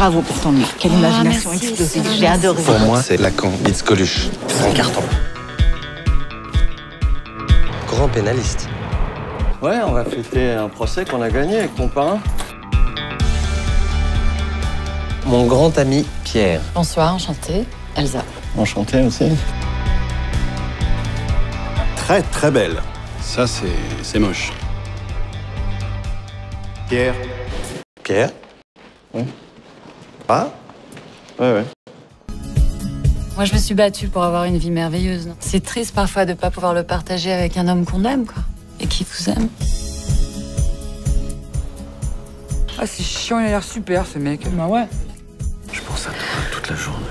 Bravo pour ton livre. Quelle imagination merci, explosive. J'ai adoré. Pour moi, c'est Lacan, Beats Coluche. C'est un carton. Grand pénaliste. Ouais, on va fêter un procès qu'on a gagné avec mon parrain. Mon grand ami Pierre. Bonsoir, enchantée. Elsa. Enchanté aussi. Très très belle. Ça, c'est c'est moche. Pierre. Pierre? Ah Ouais, ouais. Moi, je me suis battue pour avoir une vie merveilleuse. C'est triste parfois de pas pouvoir le partager avec un homme qu'on aime, quoi. Et qui vous aime. Ah, c'est chiant, il a l'air super ce mec. Bah ouais. Je pense à toi toute la journée.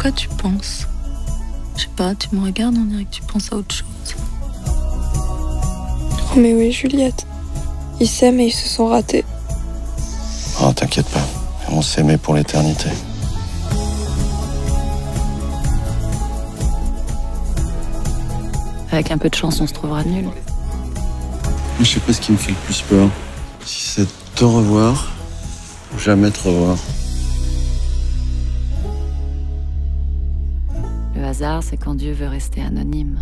Quoi tu penses? Je sais pas, tu me regardes, on dirait que tu penses à autre chose. Roméo et Juliette. Ils s'aiment et ils se sont ratés. Oh, t'inquiète pas. On s'aimait pour l'éternité. Avec un peu de chance, on se trouvera nul. Je sais pas ce qui me fait le plus peur. Si c'est te revoir ou jamais te revoir. Le hasard, c'est quand Dieu veut rester anonyme.